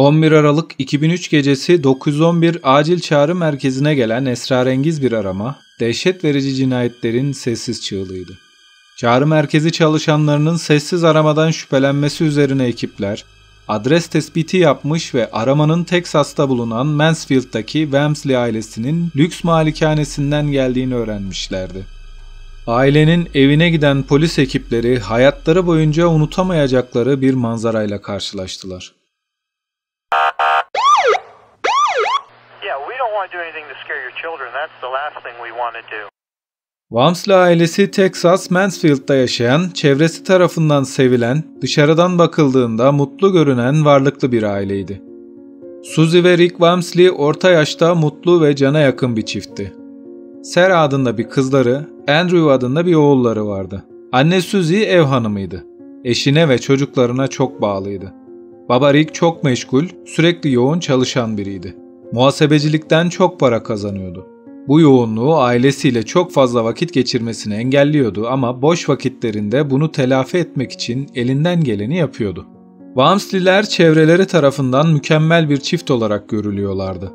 11 Aralık 2003 gecesi 911 acil çağrı merkezine gelen esrarengiz bir arama, dehşet verici cinayetlerin sessiz çığlığıydı. Çağrı merkezi çalışanlarının sessiz aramadan şüphelenmesi üzerine ekipler, adres tespiti yapmış ve aramanın Teksas'ta bulunan Mansfield'daki Wamsley ailesinin lüks malikanesinden geldiğini öğrenmişlerdi. Ailenin evine giden polis ekipleri hayatları boyunca unutamayacakları bir manzarayla karşılaştılar. Wamsley ailesi Texas Mansfield'da yaşayan, çevresi tarafından sevilen, dışarıdan bakıldığında mutlu görünen varlıklı bir aileydi. Suzy ve Rick Wamsley orta yaşta mutlu ve cana yakın bir çiftti. Sarah adında bir kızları, Andrew adında bir oğulları vardı. Anne Suzy ev hanımıydı. Eşine ve çocuklarına çok bağlıydı. Baba Rick çok meşgul, sürekli yoğun çalışan biriydi. Muhasebecilikten çok para kazanıyordu. Bu yoğunluğu ailesiyle çok fazla vakit geçirmesini engelliyordu ama boş vakitlerinde bunu telafi etmek için elinden geleni yapıyordu. Wamsley'ler çevreleri tarafından mükemmel bir çift olarak görülüyorlardı.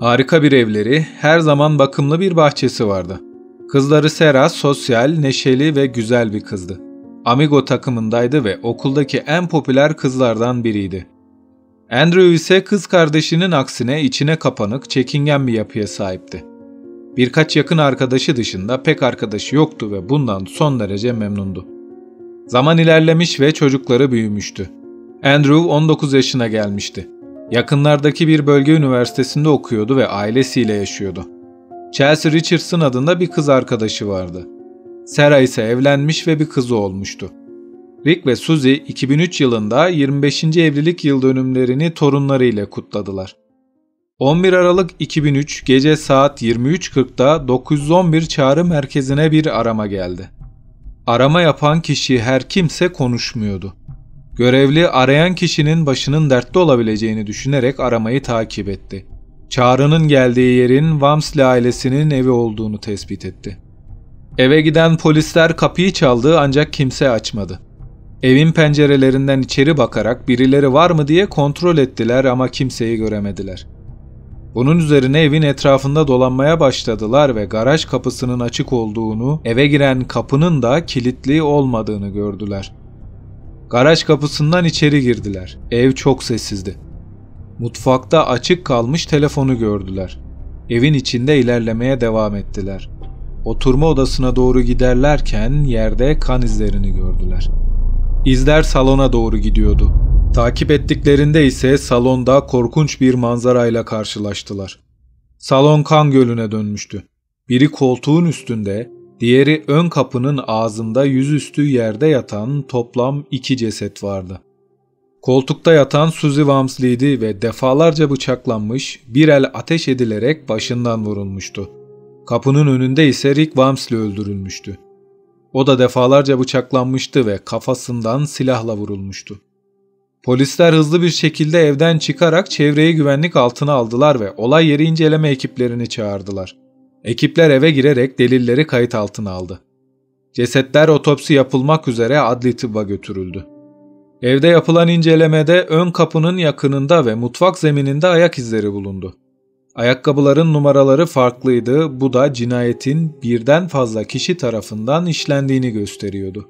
Harika bir evleri, her zaman bakımlı bir bahçesi vardı. Kızları Sera sosyal, neşeli ve güzel bir kızdı. Amigo takımındaydı ve okuldaki en popüler kızlardan biriydi. Andrew ise kız kardeşinin aksine içine kapanık, çekingen bir yapıya sahipti. Birkaç yakın arkadaşı dışında pek arkadaşı yoktu ve bundan son derece memnundu. Zaman ilerlemiş ve çocukları büyümüştü. Andrew 19 yaşına gelmişti. Yakınlardaki bir bölge üniversitesinde okuyordu ve ailesiyle yaşıyordu. Chelsea Richardson adında bir kız arkadaşı vardı. Sarah ise evlenmiş ve bir kızı olmuştu. Rick ve Suzy 2003 yılında 25. evlilik yıl dönümlerini torunlarıyla kutladılar. 11 Aralık 2003 gece saat 23.40'da 911 çağrı merkezine bir arama geldi. Arama yapan kişi her kimse konuşmuyordu. Görevli arayan kişinin başının dertte olabileceğini düşünerek aramayı takip etti. Çağrının geldiği yerin Wamsley ailesinin evi olduğunu tespit etti. Eve giden polisler kapıyı çaldı ancak kimse açmadı. Evin pencerelerinden içeri bakarak birileri var mı diye kontrol ettiler ama kimseyi göremediler. Bunun üzerine evin etrafında dolanmaya başladılar ve garaj kapısının açık olduğunu, eve giren kapının da kilitli olmadığını gördüler. Garaj kapısından içeri girdiler. Ev çok sessizdi. Mutfakta açık kalmış telefonu gördüler. Evin içinde ilerlemeye devam ettiler. Oturma odasına doğru giderlerken yerde kan izlerini gördüler. İzler salona doğru gidiyordu. Takip ettiklerinde ise salonda korkunç bir manzarayla karşılaştılar. Salon kan gölüne dönmüştü. Biri koltuğun üstünde, diğeri ön kapının ağzında yüzüstü yerde yatan toplam iki ceset vardı. Koltukta yatan Suzy Wamsley'di ve defalarca bıçaklanmış, bir el ateş edilerek başından vurulmuştu. Kapının önünde ise Rick Wamsley öldürülmüştü. O da defalarca bıçaklanmıştı ve kafasından silahla vurulmuştu. Polisler hızlı bir şekilde evden çıkarak çevreyi güvenlik altına aldılar ve olay yeri inceleme ekiplerini çağırdılar. Ekipler eve girerek delilleri kayıt altına aldı. Cesetler otopsi yapılmak üzere adli tıbba götürüldü. Evde yapılan incelemede ön kapının yakınında ve mutfak zemininde ayak izleri bulundu. Ayakkabıların numaraları farklıydı. Bu da cinayetin birden fazla kişi tarafından işlendiğini gösteriyordu.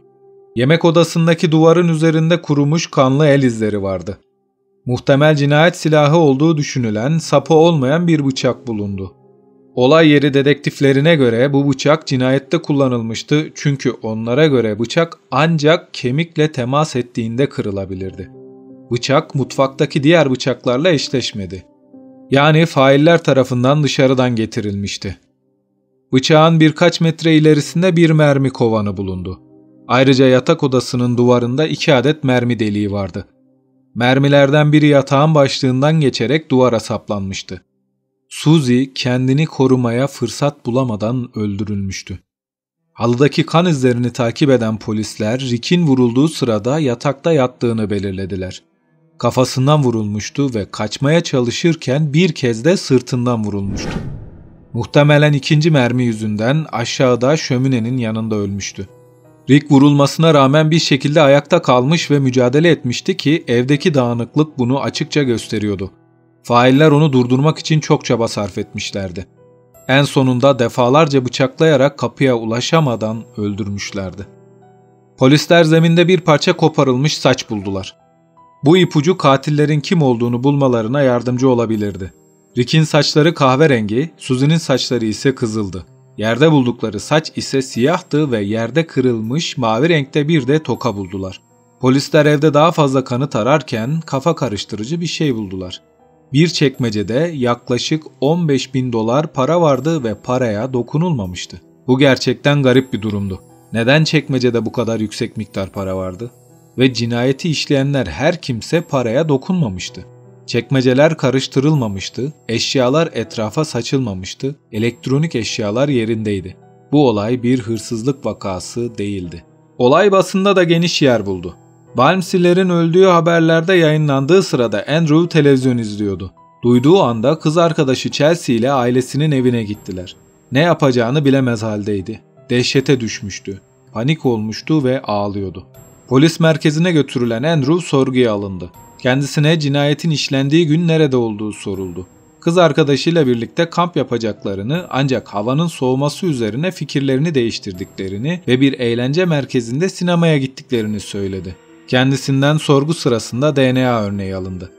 Yemek odasındaki duvarın üzerinde kurumuş kanlı el izleri vardı. Muhtemel cinayet silahı olduğu düşünülen sapı olmayan bir bıçak bulundu. Olay yeri dedektiflerine göre bu bıçak cinayette kullanılmıştı çünkü onlara göre bıçak ancak kemikle temas ettiğinde kırılabilirdi. Bıçak mutfaktaki diğer bıçaklarla eşleşmedi. Yani failler tarafından dışarıdan getirilmişti. Bıçağın birkaç metre ilerisinde bir mermi kovanı bulundu. Ayrıca yatak odasının duvarında iki adet mermi deliği vardı. Mermilerden biri yatağın başlığından geçerek duvara saplanmıştı. Suzy kendini korumaya fırsat bulamadan öldürülmüştü. Halıdaki kan izlerini takip eden polisler Rick'in vurulduğu sırada yatakta yattığını belirlediler. Kafasından vurulmuştu ve kaçmaya çalışırken bir kez de sırtından vurulmuştu. Muhtemelen ikinci mermi yüzünden aşağıda şöminenin yanında ölmüştü. Rick vurulmasına rağmen bir şekilde ayakta kalmış ve mücadele etmişti ki evdeki dağınıklık bunu açıkça gösteriyordu. Failler onu durdurmak için çok çaba sarf etmişlerdi. En sonunda defalarca bıçaklayarak kapıya ulaşamadan öldürmüşlerdi. Polisler zeminde bir parça koparılmış saç buldular. Bu ipucu katillerin kim olduğunu bulmalarına yardımcı olabilirdi. Rick'in saçları kahverengi, Suzy'nin saçları ise kızıldı. Yerde buldukları saç ise siyahtı ve yerde kırılmış mavi renkte bir de toka buldular. Polisler evde daha fazla kanıt ararken kafa karıştırıcı bir şey buldular. Bir çekmecede yaklaşık 15 bin dolar para vardı ve paraya dokunulmamıştı. Bu gerçekten garip bir durumdu. Neden çekmecede bu kadar yüksek miktar para vardı? Ve cinayeti işleyenler her kimse paraya dokunmamıştı. Çekmeceler karıştırılmamıştı, eşyalar etrafa saçılmamıştı, elektronik eşyalar yerindeydi. Bu olay bir hırsızlık vakası değildi. Olay basında da geniş yer buldu. Balmsiler'in öldüğü haberlerde yayınlandığı sırada Andrew televizyon izliyordu. Duyduğu anda kız arkadaşı Chelsea ile ailesinin evine gittiler. Ne yapacağını bilemez haldeydi. Dehşete düşmüştü. Panik olmuştu ve ağlıyordu. Polis merkezine götürülen Andrew sorguya alındı. Kendisine cinayetin işlendiği gün nerede olduğu soruldu. Kız arkadaşıyla birlikte kamp yapacaklarını ancak havanın soğuması üzerine fikirlerini değiştirdiklerini ve bir eğlence merkezinde sinemaya gittiklerini söyledi. Kendisinden sorgu sırasında DNA örneği alındı.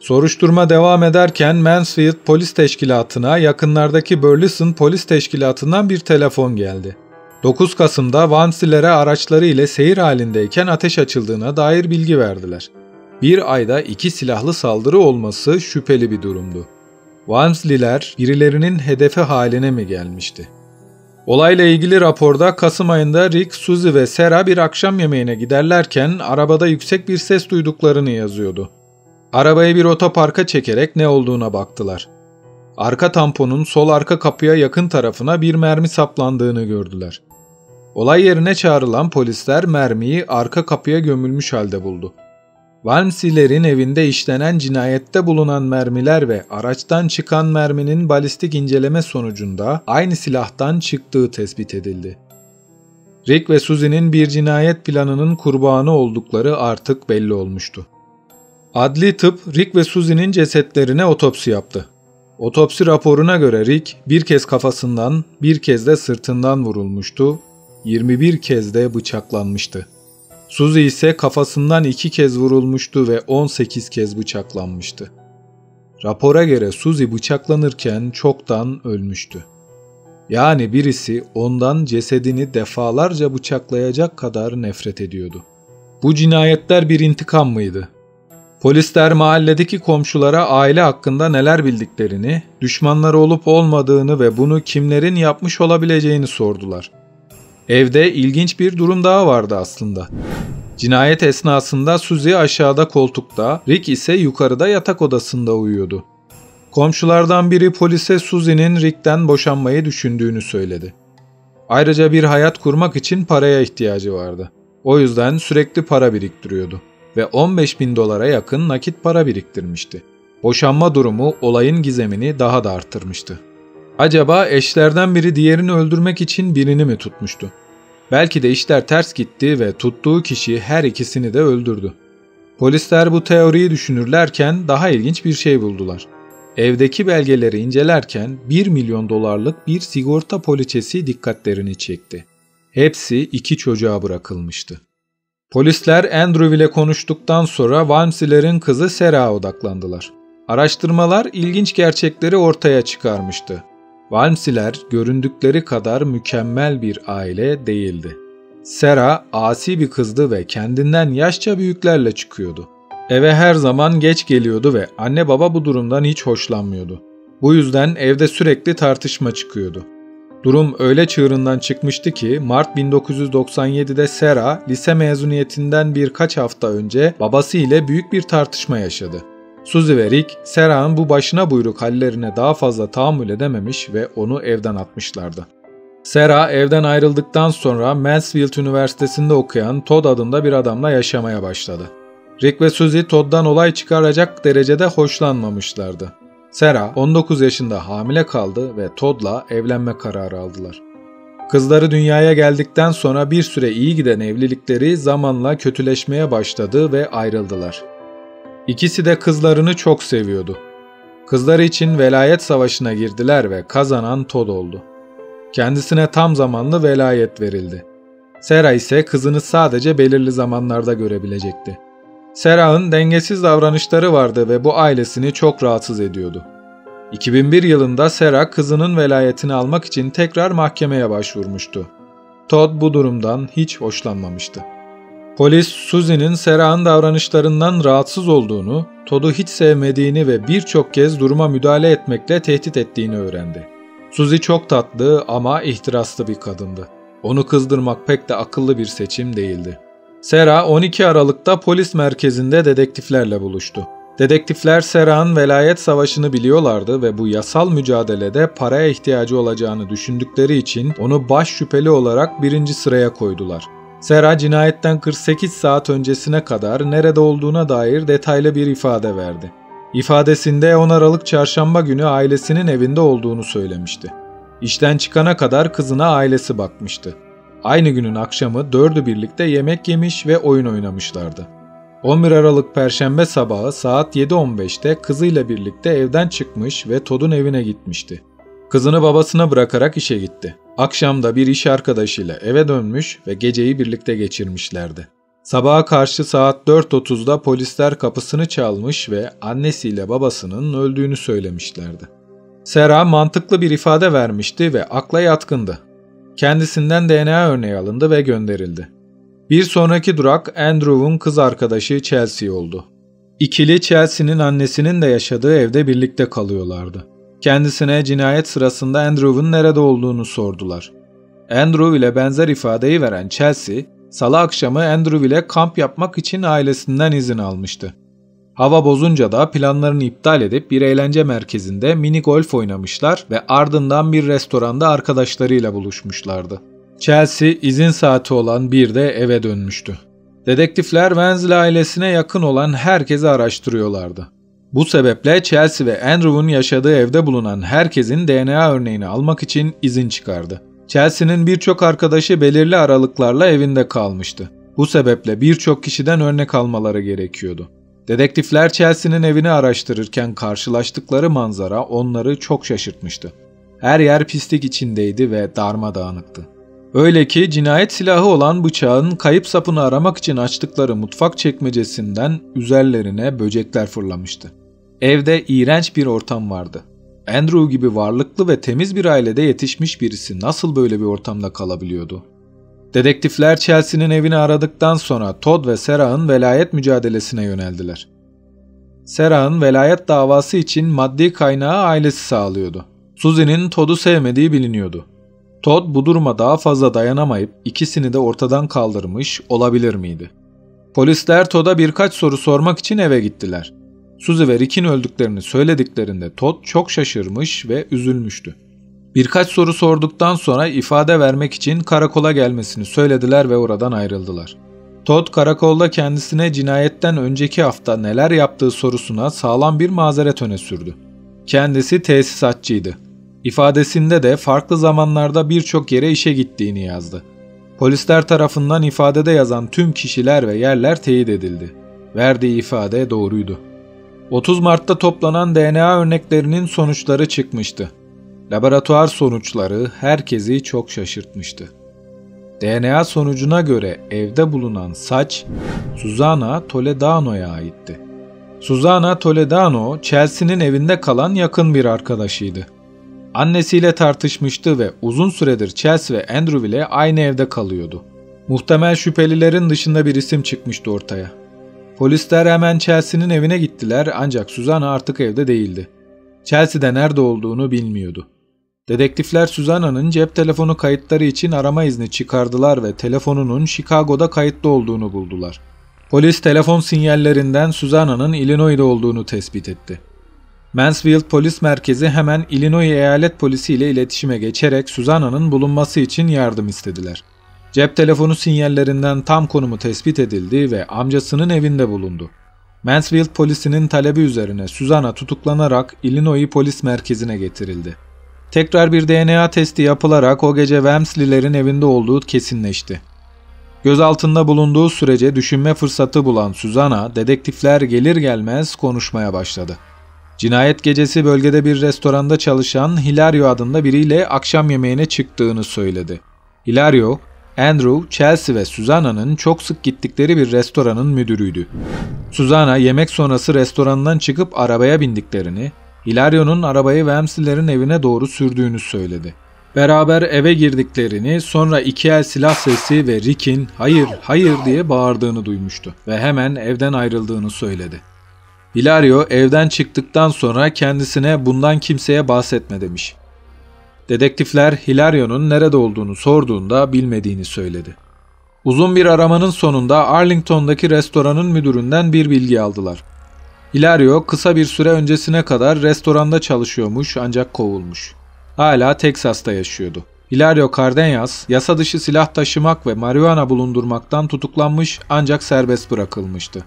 Soruşturma devam ederken Mansfield Polis Teşkilatı'na yakınlardaki Burleson Polis Teşkilatı'ndan bir telefon geldi. 9 Kasım'da Vansilere araçları ile seyir halindeyken ateş açıldığına dair bilgi verdiler. Bir ayda iki silahlı saldırı olması şüpheli bir durumdu. Vansliler birilerinin hedefi haline mi gelmişti? Olayla ilgili raporda Kasım ayında Rick, Suzy ve Sarah bir akşam yemeğine giderlerken arabada yüksek bir ses duyduklarını yazıyordu. Arabayı bir otoparka çekerek ne olduğuna baktılar. Arka tamponun sol arka kapıya yakın tarafına bir mermi saplandığını gördüler. Olay yerine çağrılan polisler mermiyi arka kapıya gömülmüş halde buldu. Walmsley'lerin evinde işlenen cinayette bulunan mermiler ve araçtan çıkan merminin balistik inceleme sonucunda aynı silahtan çıktığı tespit edildi. Rick ve Suzy'nin bir cinayet planının kurbanı oldukları artık belli olmuştu. Adli tıp Rick ve Suzy'nin cesetlerine otopsi yaptı. Otopsi raporuna göre Rick bir kez kafasından, bir kez de sırtından vurulmuştu, 21 kez de bıçaklanmıştı. Suzy ise kafasından iki kez vurulmuştu ve 18 kez bıçaklanmıştı. Rapora göre Suzy bıçaklanırken çoktan ölmüştü. Yani birisi ondan cesedini defalarca bıçaklayacak kadar nefret ediyordu. Bu cinayetler bir intikam mıydı? Polisler mahalledeki komşulara aile hakkında neler bildiklerini, düşmanları olup olmadığını ve bunu kimlerin yapmış olabileceğini sordular. Evde ilginç bir durum daha vardı aslında. Cinayet esnasında Suzy aşağıda koltukta, Rick ise yukarıda yatak odasında uyuyordu. Komşulardan biri polise Suzy'nin Rick'ten boşanmayı düşündüğünü söyledi. Ayrıca bir hayat kurmak için paraya ihtiyacı vardı. O yüzden sürekli para biriktiriyordu ve 15 bin dolara yakın nakit para biriktirmişti. Boşanma durumu olayın gizemini daha da arttırmıştı. Acaba eşlerden biri diğerini öldürmek için birini mi tutmuştu? Belki de işler ters gitti ve tuttuğu kişi her ikisini de öldürdü. Polisler bu teoriyi düşünürlerken daha ilginç bir şey buldular. Evdeki belgeleri incelerken 1 milyon dolarlık bir sigorta poliçesi dikkatlerini çekti. Hepsi iki çocuğa bırakılmıştı. Polisler Andrew ile konuştuktan sonra Walmsley'lerin kızı Sarah'a odaklandılar. Araştırmalar ilginç gerçekleri ortaya çıkarmıştı. Walmsley'ler göründükleri kadar mükemmel bir aile değildi. Sarah asi bir kızdı ve kendinden yaşça büyüklerle çıkıyordu. Eve her zaman geç geliyordu ve anne baba bu durumdan hiç hoşlanmıyordu. Bu yüzden evde sürekli tartışma çıkıyordu. Durum öyle çığırından çıkmıştı ki Mart 1997'de Sarah lise mezuniyetinden birkaç hafta önce babası ile büyük bir tartışma yaşadı. Suzy ve Rick, Sarah'ın bu başına buyruk hallerine daha fazla tahammül edememiş ve onu evden atmışlardı. Sarah evden ayrıldıktan sonra Mansfield Üniversitesi'nde okuyan Todd adında bir adamla yaşamaya başladı. Rick ve Suzy Todd'dan olay çıkaracak derecede hoşlanmamışlardı. Sarah 19 yaşında hamile kaldı ve Todd'la evlenme kararı aldılar. Kızları dünyaya geldikten sonra bir süre iyi giden evlilikleri zamanla kötüleşmeye başladı ve ayrıldılar. İkisi de kızlarını çok seviyordu. Kızları için velayet savaşına girdiler ve kazanan Todd oldu. Kendisine tam zamanlı velayet verildi. Sera ise kızını sadece belirli zamanlarda görebilecekti. Sera'nın dengesiz davranışları vardı ve bu ailesini çok rahatsız ediyordu. 2001 yılında Sera kızının velayetini almak için tekrar mahkemeye başvurmuştu. Todd bu durumdan hiç hoşlanmamıştı. Polis Susie'nin Sera'nın davranışlarından rahatsız olduğunu, Todd'u hiç sevmediğini ve birçok kez duruma müdahale etmekle tehdit ettiğini öğrendi. Suzy çok tatlı ama ihtiraslı bir kadındı. Onu kızdırmak pek de akıllı bir seçim değildi. Sera 12 Aralık'ta polis merkezinde dedektiflerle buluştu. Dedektifler Sera'nın velayet savaşını biliyorlardı ve bu yasal mücadelede paraya ihtiyacı olacağını düşündükleri için onu baş şüpheli olarak birinci sıraya koydular. Sera cinayetten 48 saat öncesine kadar nerede olduğuna dair detaylı bir ifade verdi. İfadesinde 10 Aralık çarşamba günü ailesinin evinde olduğunu söylemişti. İşten çıkana kadar kızına ailesi bakmıştı. Aynı günün akşamı dördü birlikte yemek yemiş ve oyun oynamışlardı. 11 Aralık Perşembe sabahı saat 7.15'te kızıyla birlikte evden çıkmış ve Todd'un evine gitmişti. Kızını babasına bırakarak işe gitti. Akşamda bir iş arkadaşıyla eve dönmüş ve geceyi birlikte geçirmişlerdi. Sabaha karşı saat 4.30'da polisler kapısını çalmış ve annesiyle babasının öldüğünü söylemişlerdi. Sera mantıklı bir ifade vermişti ve akla yatkındı. Kendisinden DNA örneği alındı ve gönderildi. Bir sonraki durak Andrew'un kız arkadaşı Chelsea oldu. İkili Chelsea'nin annesinin de yaşadığı evde birlikte kalıyorlardı. Kendisine cinayet sırasında Andrew'un nerede olduğunu sordular. Andrew ile benzer ifadeyi veren Chelsea, salı akşamı Andrew ile kamp yapmak için ailesinden izin almıştı. Hava bozunca da planlarını iptal edip bir eğlence merkezinde mini golf oynamışlar ve ardından bir restoranda arkadaşlarıyla buluşmuşlardı. Chelsea izin saati olan bir de eve dönmüştü. Dedektifler Wensley ailesine yakın olan herkesi araştırıyorlardı. Bu sebeple Chelsea ve Andrew'un yaşadığı evde bulunan herkesin DNA örneğini almak için izin çıkardı. Chelsea'nin birçok arkadaşı belirli aralıklarla evinde kalmıştı. Bu sebeple birçok kişiden örnek almaları gerekiyordu. Dedektifler Chelsea'nin evini araştırırken karşılaştıkları manzara onları çok şaşırtmıştı. Her yer pislik içindeydi ve darmadağınıktı. Öyle ki cinayet silahı olan bıçağın kayıp sapını aramak için açtıkları mutfak çekmecesinden üzerlerine böcekler fırlamıştı. Evde iğrenç bir ortam vardı. Andrew gibi varlıklı ve temiz bir ailede yetişmiş birisi nasıl böyle bir ortamda kalabiliyordu? Dedektifler Chelsea'nin evini aradıktan sonra Todd ve Sarah'ın velayet mücadelesine yöneldiler. Sarah'ın velayet davası için maddi kaynağı ailesi sağlıyordu. Susie'nin Todd'u sevmediği biliniyordu. Todd bu duruma daha fazla dayanamayıp ikisini de ortadan kaldırmış olabilir miydi? Polisler Todd'a birkaç soru sormak için eve gittiler. Suzy ve Rick'in öldüklerini söylediklerinde Todd çok şaşırmış ve üzülmüştü. Birkaç soru sorduktan sonra ifade vermek için karakola gelmesini söylediler ve oradan ayrıldılar. Todd karakolda kendisine cinayetten önceki hafta neler yaptığı sorusuna sağlam bir mazeret öne sürdü. Kendisi tesisatçıydı. İfadesinde de farklı zamanlarda birçok yere işe gittiğini yazdı. Polisler tarafından ifadede yazan tüm kişiler ve yerler teyit edildi. Verdiği ifade doğruydu. 30 Mart'ta toplanan DNA örneklerinin sonuçları çıkmıştı. Laboratuvar sonuçları herkesi çok şaşırtmıştı. DNA sonucuna göre evde bulunan saç Susana Toledano'ya aitti. Susana Toledano, Chelsea'nin evinde kalan yakın bir arkadaşıydı. Annesiyle tartışmıştı ve uzun süredir Chelsea ve Andrew ile aynı evde kalıyordu. Muhtemel şüphelilerin dışında bir isim çıkmıştı ortaya. Polisler hemen Chelsea'nin evine gittiler ancak Suzanna artık evde değildi. Chelsea'de nerede olduğunu bilmiyordu. Dedektifler Suzanna'nın cep telefonu kayıtları için arama izni çıkardılar ve telefonunun Chicago'da kayıtlı olduğunu buldular. Polis telefon sinyallerinden Suzanna'nın Illinois'da olduğunu tespit etti. Mansfield Polis Merkezi hemen Illinois Eyalet Polisi ile iletişime geçerek Suzanna'nın bulunması için yardım istediler. Cep telefonu sinyallerinden tam konumu tespit edildi ve amcasının evinde bulundu. Mansfield polisinin talebi üzerine Susanna tutuklanarak Illinois Polis Merkezi'ne getirildi. Tekrar bir DNA testi yapılarak o gece Wemsley'lerin evinde olduğu kesinleşti. Gözaltında bulunduğu sürece düşünme fırsatı bulan Suzan'a dedektifler gelir gelmez konuşmaya başladı. Cinayet gecesi bölgede bir restoranda çalışan Hilario adında biriyle akşam yemeğine çıktığını söyledi. Hilario, Andrew, Chelsea ve Susanna'nın çok sık gittikleri bir restoranın müdürüydü. Susanna yemek sonrası restorandan çıkıp arabaya bindiklerini, Hilario'nun arabayı Wemsley'lerin evine doğru sürdüğünü söyledi. Beraber eve girdiklerini, sonra iki el silah sesi ve Rick'in hayır hayır diye bağırdığını duymuştu ve hemen evden ayrıldığını söyledi. Hilario evden çıktıktan sonra kendisine bundan kimseye bahsetme demiş. Dedektifler Hilario'nun nerede olduğunu sorduğunda bilmediğini söyledi. Uzun bir aramanın sonunda Arlington'daki restoranın müdüründen bir bilgi aldılar. Hilario kısa bir süre öncesine kadar restoranda çalışıyormuş ancak kovulmuş. Hala Teksas'ta yaşıyordu. Hilario Cardenas yasa dışı silah taşımak ve marihuana bulundurmaktan tutuklanmış ancak serbest bırakılmıştı.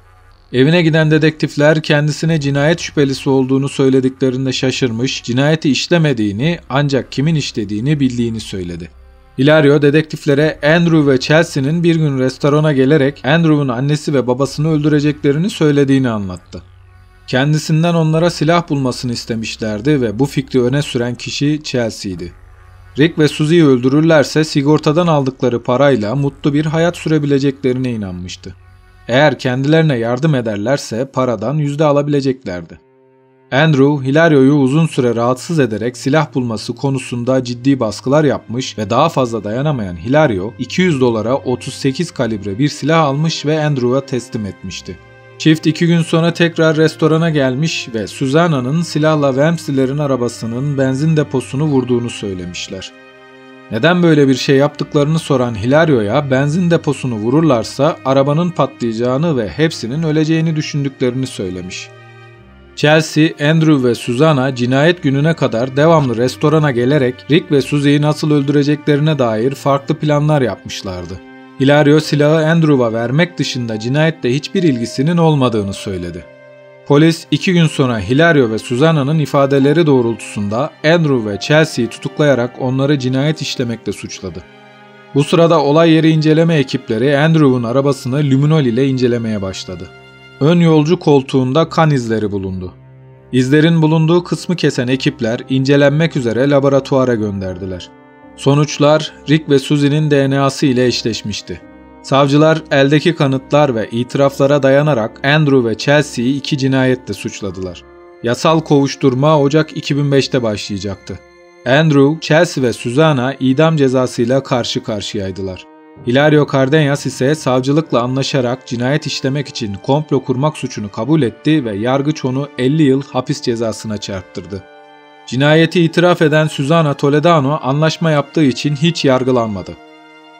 Evine giden dedektifler kendisine cinayet şüphelisi olduğunu söylediklerinde şaşırmış, cinayeti işlemediğini ancak kimin işlediğini bildiğini söyledi. Hilario dedektiflere Andrew ve Chelsea'nin bir gün restorana gelerek Andrew'un annesi ve babasını öldüreceklerini söylediğini anlattı. Kendisinden onlara silah bulmasını istemişlerdi ve bu fikri öne süren kişi Chelsea'ydi. Rick ve Susie'yi öldürürlerse sigortadan aldıkları parayla mutlu bir hayat sürebileceklerine inanmıştı. Eğer kendilerine yardım ederlerse paradan yüzde alabileceklerdi. Andrew, Hilario'yu uzun süre rahatsız ederek silah bulması konusunda ciddi baskılar yapmış ve daha fazla dayanamayan Hilario, 200 dolara 38 kalibre bir silah almış ve Andrew'a teslim etmişti. Çift iki gün sonra tekrar restorana gelmiş ve Susanna'nın silahla Wemsley'lerin arabasının benzin deposunu vurduğunu söylemişler. Neden böyle bir şey yaptıklarını soran Hilario'ya benzin deposunu vururlarsa arabanın patlayacağını ve hepsinin öleceğini düşündüklerini söylemiş. Chelsea, Andrew ve Susanna cinayet gününe kadar devamlı restorana gelerek Rick ve Susie'yi nasıl öldüreceklerine dair farklı planlar yapmışlardı. Hilario silahı Andrew'a vermek dışında cinayetle hiçbir ilgisinin olmadığını söyledi. Polis iki gün sonra Hilario ve Susanna'nın ifadeleri doğrultusunda Andrew ve Chelsea'yi tutuklayarak onları cinayet işlemekle suçladı. Bu sırada olay yeri inceleme ekipleri Andrew'un arabasını luminol ile incelemeye başladı. Ön yolcu koltuğunda kan izleri bulundu. İzlerin bulunduğu kısmı kesen ekipler incelenmek üzere laboratuvara gönderdiler. Sonuçlar Rick ve Susie'nin DNA'sı ile eşleşmişti. Savcılar eldeki kanıtlar ve itiraflara dayanarak Andrew ve Chelsea'yi iki cinayetle suçladılar. Yasal kovuşturma Ocak 2005'te başlayacaktı. Andrew, Chelsea ve Susanna idam cezasıyla karşı karşıyaydılar. Hilario Cardenas ise savcılıkla anlaşarak cinayet işlemek için komplo kurmak suçunu kabul etti ve yargıç onu 50 yıl hapis cezasına çarptırdı. Cinayeti itiraf eden Susana Toledano anlaşma yaptığı için hiç yargılanmadı.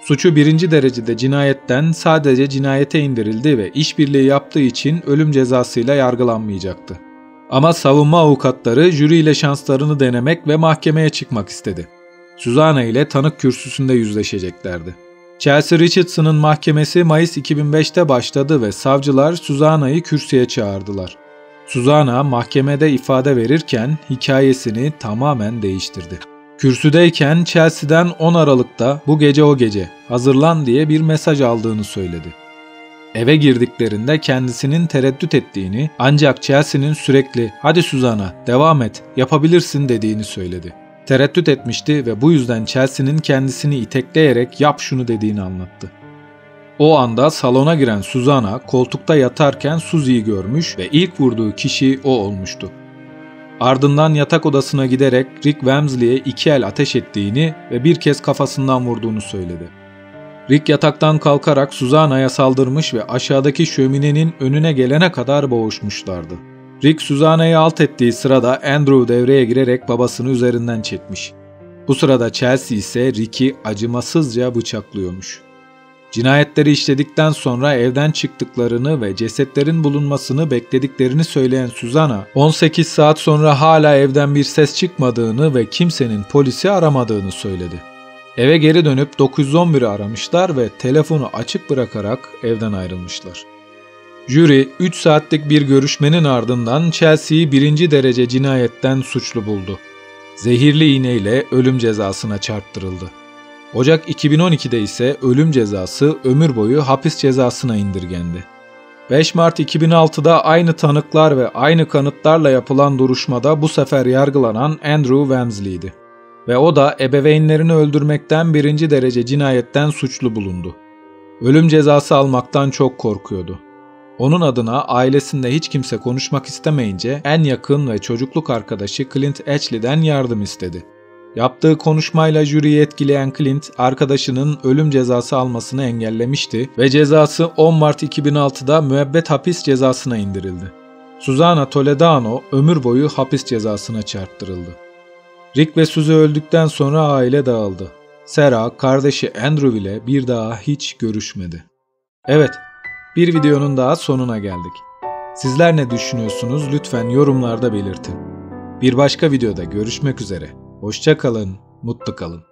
Suçu birinci derecede cinayetten sadece cinayete indirildi ve işbirliği yaptığı için ölüm cezasıyla yargılanmayacaktı. Ama savunma avukatları jüriyle şanslarını denemek ve mahkemeye çıkmak istedi. Suzana ile tanık kürsüsünde yüzleşeceklerdi. Chelsea Richardson'ın mahkemesi Mayıs 2005'te başladı ve savcılar Suzana'yı kürsüye çağırdılar. Suzana mahkemede ifade verirken hikayesini tamamen değiştirdi. Kürsüdeyken Chelsea'den 10 Aralık'ta bu gece o gece hazırlan diye bir mesaj aldığını söyledi. Eve girdiklerinde kendisinin tereddüt ettiğini ancak Chelsea'nin sürekli hadi Suzana devam et yapabilirsin dediğini söyledi. Tereddüt etmişti ve bu yüzden Chelsea'nin kendisini itekleyerek yap şunu dediğini anlattı. O anda salona giren Suzana koltukta yatarken Susie'yi görmüş ve ilk vurduğu kişi o olmuştu. Ardından yatak odasına giderek Rick Wamsley'e iki el ateş ettiğini ve bir kez kafasından vurduğunu söyledi. Rick yataktan kalkarak Suzana'ya saldırmış ve aşağıdaki şöminenin önüne gelene kadar boğuşmuşlardı. Rick Suzana'yı alt ettiği sırada Andrew devreye girerek babasını üzerinden çekmiş. Bu sırada Chelsea ise Rick'i acımasızca bıçaklıyormuş. Cinayetleri işledikten sonra evden çıktıklarını ve cesetlerin bulunmasını beklediklerini söyleyen Suzana, 18 saat sonra hala evden bir ses çıkmadığını ve kimsenin polisi aramadığını söyledi. Eve geri dönüp 911'i aramışlar ve telefonu açık bırakarak evden ayrılmışlar. Jüri 3 saatlik bir görüşmenin ardından Chelsea'yi birinci derece cinayetten suçlu buldu. zehirli iğneyle ölüm cezasına çarptırıldı. Ocak 2012'de ise ölüm cezası ömür boyu hapis cezasına indirgendi. 5 Mart 2006'da aynı tanıklar ve aynı kanıtlarla yapılan duruşmada bu sefer yargılanan Andrew Wamsley'di. Ve o da ebeveynlerini öldürmekten birinci derece cinayetten suçlu bulundu. Ölüm cezası almaktan çok korkuyordu. Onun adına ailesinde hiç kimse konuşmak istemeyince en yakın ve çocukluk arkadaşı Clint Ashley'den yardım istedi. Yaptığı konuşmayla jüriyi etkileyen Clint, arkadaşının ölüm cezası almasını engellemişti ve cezası 10 Mart 2006'da müebbet hapis cezasına indirildi. Susana Toledano ömür boyu hapis cezasına çarptırıldı. Rick ve Suzy öldükten sonra aile dağıldı. Sarah, kardeşi Andrew ile bir daha hiç görüşmedi. Evet, bir videonun daha sonuna geldik. Sizler ne düşünüyorsunuz lütfen yorumlarda belirtin. Bir başka videoda görüşmek üzere. Hoşça kalın, mutlu kalın.